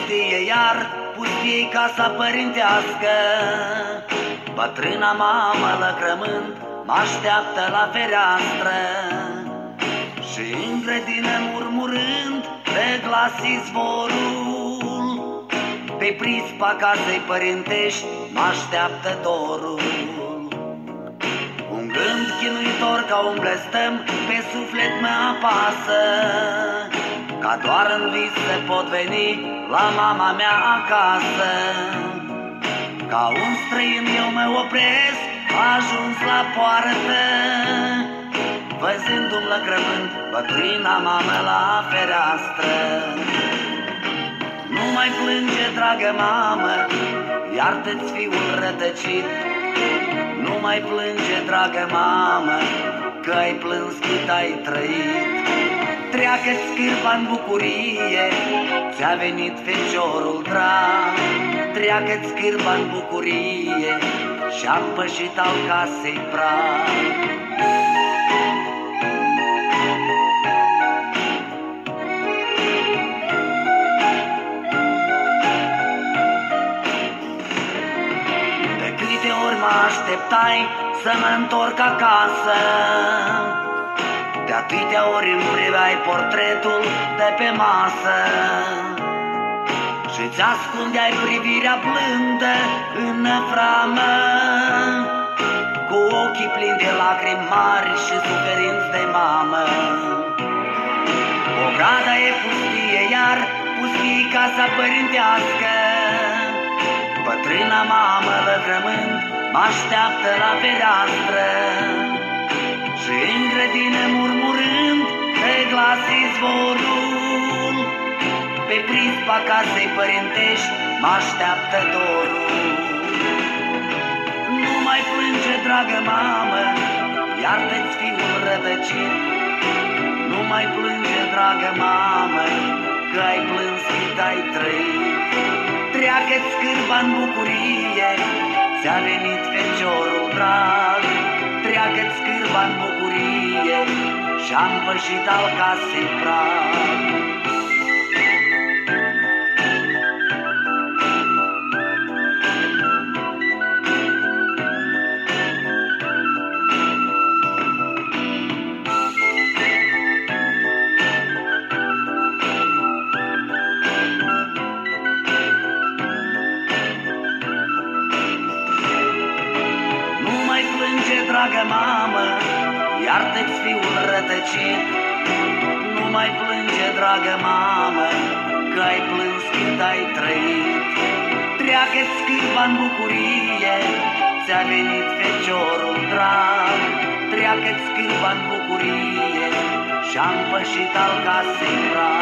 gradă e pustie, iar pustie casa părintească. Bătrâna mamă lăcrămând mă așteaptă la fereastră. Și în grădină murmurând pe glas izvorul. Pe prispa casei părintești mă așteaptă dorul. Un gând chinuitor ca un blestem pe suflet mă apasă Ca doar în vis se pot veni la mama mea acasă. Ca un străin eu mă opresc ajuns la poartă. Văzându-mi lăcrămând bătrâna mamă la fereastră. Nu mai plânge, dragă mamă, iartă-ți fiul rătăcit. Nu mai plânge, dragă mamă, că ai plâns cât ai trăit Treacă-ți scârba în bucurie, ți-a venit feciorul drag Treacă-ți scârba în bucurie, și-am pășit al casei prag. De câte ori mă așteptai să mă întorc acasă De atâtea ori îmi priveai portretul de pe masă. Și-ți ascundeai privirea blândă în năframă Cu ochii plini de lacrimi mari și suferinți de mamă. O grada e pustie, iar pustie casa părintească. Bătrâna mamă lăgrămând mă așteaptă la fereastră. Și în grădină murmurând pe glas izvorul pe prispa casei părintești mă așteaptă dorul. Nu mai plânge, dragă mamă, iartă-ți fiul rădăcit. Nu mai plânge, dragă mamă, că ai plâns cât ai trăit. Treacă-ți cârba în bucurie, ți-a venit feciorul drag. Treacă-ți cârba în bucurie, și-am pășit al casei prag. Iartă-ți fiul rătăcit. Nu mai plânge, dragă mamă, că ai plâns când ai trăit. Treacă-ți scârba în bucurie, ți-a venit feciorul drag. Treacă-ți scârba în bucurie, și-am pășit al casei prag.